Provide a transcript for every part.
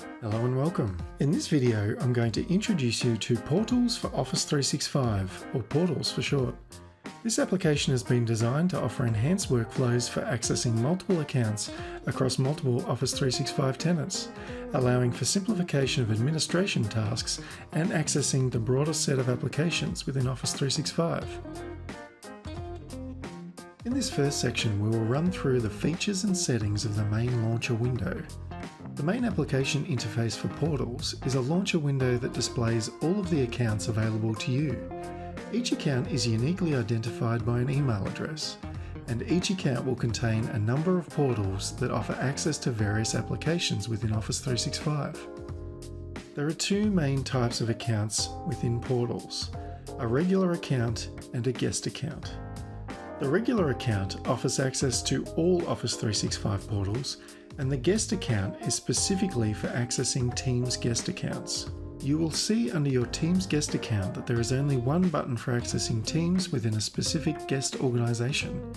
Hello and welcome. In this video, I'm going to introduce you to Portals for Office 365, or Portals for short. This application has been designed to offer enhanced workflows for accessing multiple accounts across multiple Office 365 tenants, allowing for simplification of administration tasks and accessing the broader set of applications within Office 365. In this first section, we will run through the features and settings of the main launcher window. The main application interface for Portals is a launcher window that displays all of the accounts available to you, each account is uniquely identified by an email address, and each account will contain a number of portals that offer access to various applications within Office 365. There are two main types of accounts within portals a regular account and a guest account. The regular account offers access to all Office 365 portals, and the guest account is specifically for accessing Teams guest accounts. You will see under your Teams guest account that there is only one button for accessing Teams within a specific guest organization.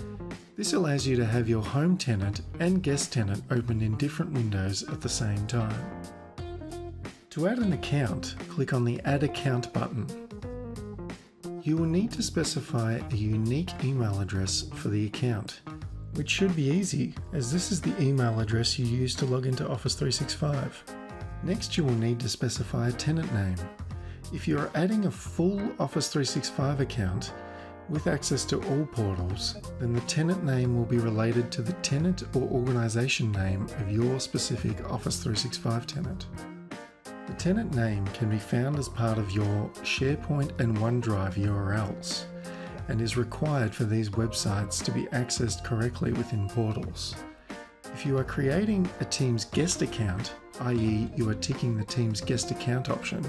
This allows you to have your home tenant and guest tenant opened in different windows at the same time. To add an account, click on the Add Account button. You will need to specify a unique email address for the account, which should be easy as this is the email address you use to log into Office 365. Next you will need to specify a tenant name. If you are adding a full Office 365 account with access to all portals, then the tenant name will be related to the tenant or organisation name of your specific Office 365 tenant. The tenant name can be found as part of your SharePoint and OneDrive URLs and is required for these websites to be accessed correctly within portals. If you are creating a Teams guest account, i.e., you are ticking the Teams guest account option,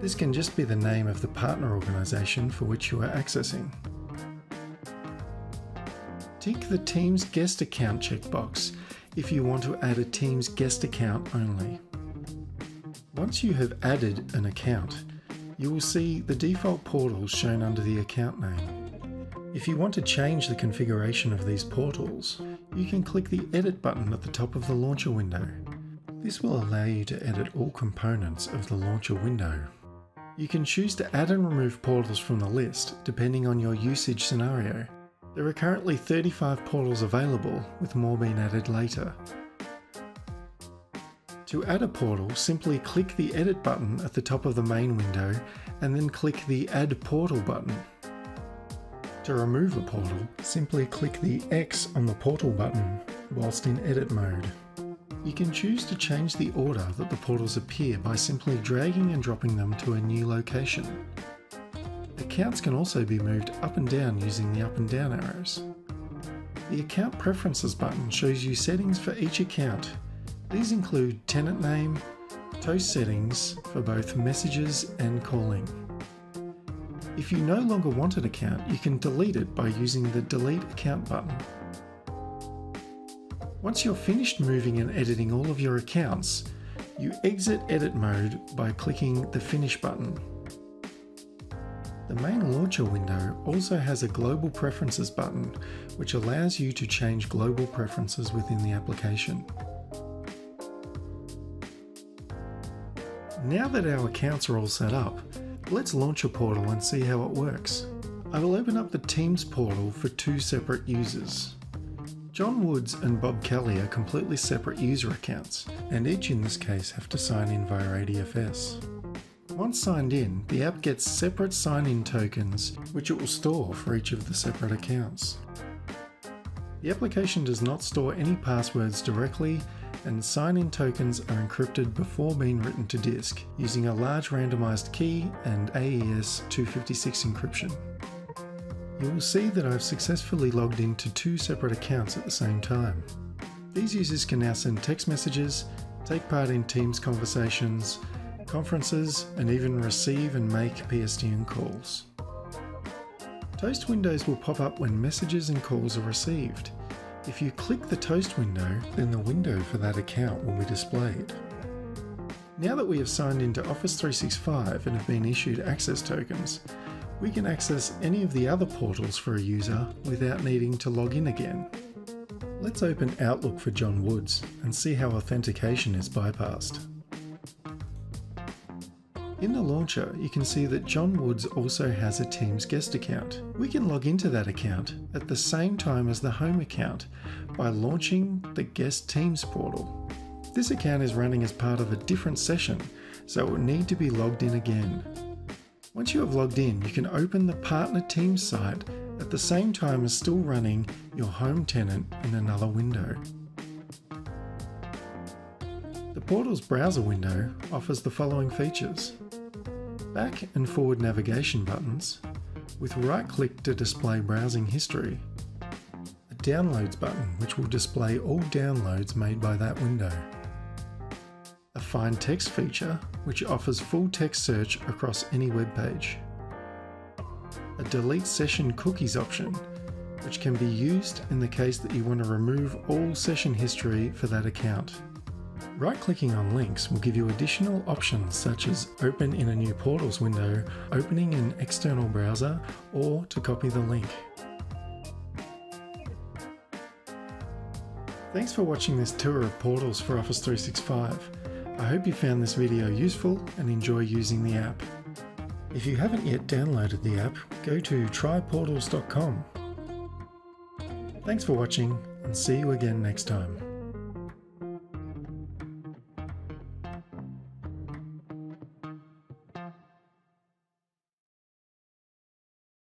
this can just be the name of the partner organisation for which you are accessing. Tick the Teams guest account checkbox if you want to add a Teams guest account only. Once you have added an account, you will see the default portals shown under the account name. If you want to change the configuration of these portals, you can click the Edit button at the top of the launcher window. This will allow you to edit all components of the launcher window. You can choose to add and remove portals from the list depending on your usage scenario. There are currently 35 portals available, with more being added later. To add a portal, simply click the Edit button at the top of the main window and then click the Add Portal button. To remove a portal, simply click the X on the portal button whilst in edit mode. You can choose to change the order that the portals appear by simply dragging and dropping them to a new location. Accounts can also be moved up and down using the up and down arrows. The Account Preferences button shows you settings for each account. These include tenant name, toast settings for both messages and calling. If you no longer want an account, you can delete it by using the Delete Account button. Once you're finished moving and editing all of your accounts, you exit edit mode by clicking the Finish button. The main launcher window also has a Global Preferences button, which allows you to change global preferences within the application. Now that our accounts are all set up, Let's launch a portal and see how it works. I will open up the Teams portal for two separate users. John Woods and Bob Kelly are completely separate user accounts, and each in this case have to sign in via ADFS. Once signed in, the app gets separate sign-in tokens which it will store for each of the separate accounts. The application does not store any passwords directly and sign-in tokens are encrypted before being written to disk using a large randomized key and AES 256 encryption. You will see that I've successfully logged into two separate accounts at the same time. These users can now send text messages, take part in Teams conversations, conferences, and even receive and make PSTN calls. Toast windows will pop up when messages and calls are received, if you click the Toast window, then the window for that account will be displayed. Now that we have signed into Office 365 and have been issued access tokens, we can access any of the other portals for a user without needing to log in again. Let's open Outlook for John Woods and see how authentication is bypassed. In the launcher, you can see that John Woods also has a Teams guest account. We can log into that account at the same time as the home account by launching the Guest Teams portal. This account is running as part of a different session, so it will need to be logged in again. Once you have logged in, you can open the Partner Teams site at the same time as still running your home tenant in another window. The portal's browser window offers the following features. Back and forward navigation buttons, with right click to display browsing history, a downloads button which will display all downloads made by that window, a find text feature which offers full text search across any web page, a delete session cookies option which can be used in the case that you want to remove all session history for that account. Right-clicking on links will give you additional options such as open in a new portals window, opening an external browser, or to copy the link. Thanks for watching this tour of portals for Office 365. I hope you found this video useful and enjoy using the app. If you haven't yet downloaded the app, go to tryportals.com. Thanks for watching and see you again next time.